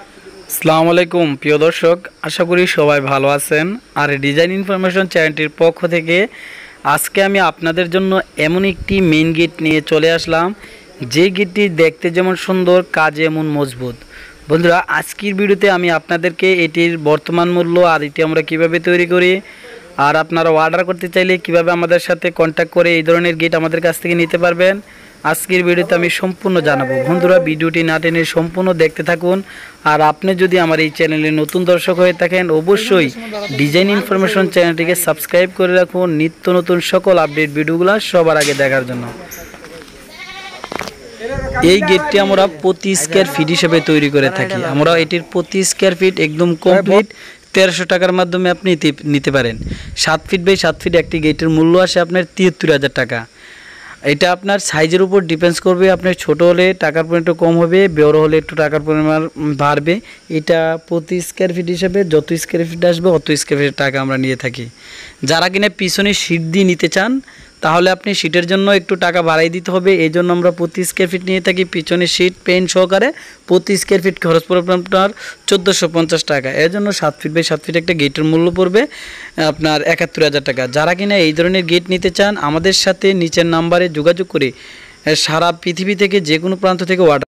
আসসালামু আলাইকুম, প্রিয় দর্শক, আশা করি সবাই ভালো আছেন। আর ডিজাইন ইনফরমেশন চ্যানেলটির পক্ষ থেকে আজকে আমি আপনাদের জন্য এমন একটি মেন গেট নিয়ে চলে আসলাম। যে গেটটি দেখতে যেমন সুন্দর, কাজে এমন মজবুত। বন্ধুরা, আজকের ভিডিওতে আমি আপনাদেরকে এটির বর্তমান মূল্য আর এটি আমরা কীভাবে তৈরি করি, আর আপনারা অর্ডার করতে চাইলে কীভাবে আমাদের সাথে কন্ট্যাক্ট করে এই ধরনের গেট আমাদের কাছ থেকে নিতে পারবেন। আজকের ভিডিওতে আমি সম্পূর্ণ জানাব। বন্ধুরা, ভিডিওটি না টেনে সম্পূর্ণ দেখতে থাকুন। আর আপনি যদি আমার এই চ্যানেলে নতুন দর্শক হয়ে থাকেন, অবশ্যই ডিজাইন ইনফরমেশন চ্যানেলটিকে সাবস্ক্রাইব করে রাখুন নিত্য নতুন সকল আপডেট ভিডিওগুলো সবার আগে দেখার জন্য। এই গেটটি আমরা প্রতি স্কোয়ার ফিট হিসেবে তৈরি করে থাকি। আমরা এটির প্রতি স্কোয়ার ফিট একদম কমপ্লিট তেরোশো টাকার মাধ্যমে আপনি নিতে- পারেন। সাত ফিট বাই সাত ফিট একটি গেটের মূল্য আসে আপনার তিয়াত্তর হাজার টাকা। এটা আপনার সাইজের উপর ডিপেন্ডস করবে, আপনার ছোট হলে টাকার পরিমাণ একটু কম হবে, বড় হলে একটু টাকার পরিমাণ বাড়বে। এটা প্রতি স্কোয়ার ফিট হিসাবে যত স্কোয়ার ফিট আসবে, অত স্কোয়ার ফিট টাকা আমরা নিয়ে থাকি। যারা কিনা পিছনে সিট দিয়ে নিতে চান তাহলে আপনি সিটের জন্য একটু টাকা বাড়াই দিতে হবে। এই জন্য আমরা প্রতি স্কোয়ার ফিট নিয়ে থাকি পিছনে সিট পেন সহকারে প্রতি স্কোয়ার ফিট খরচ পড়বে আপনার চোদ্দোশো পঞ্চাশ টাকা। এর জন্য সাত ফিট বাই সাত ফিট একটা গেটের মূল্য পড়বে আপনার একাত্তর হাজার টাকা। যারা কিনা এই ধরনের গেট নিতে চান, আমাদের সাথে নিচের নাম্বারে যোগাযোগ করে সারা পৃথিবী থেকে যে কোনো প্রান্ত থেকে অর্ডার